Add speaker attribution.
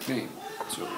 Speaker 1: Okay, so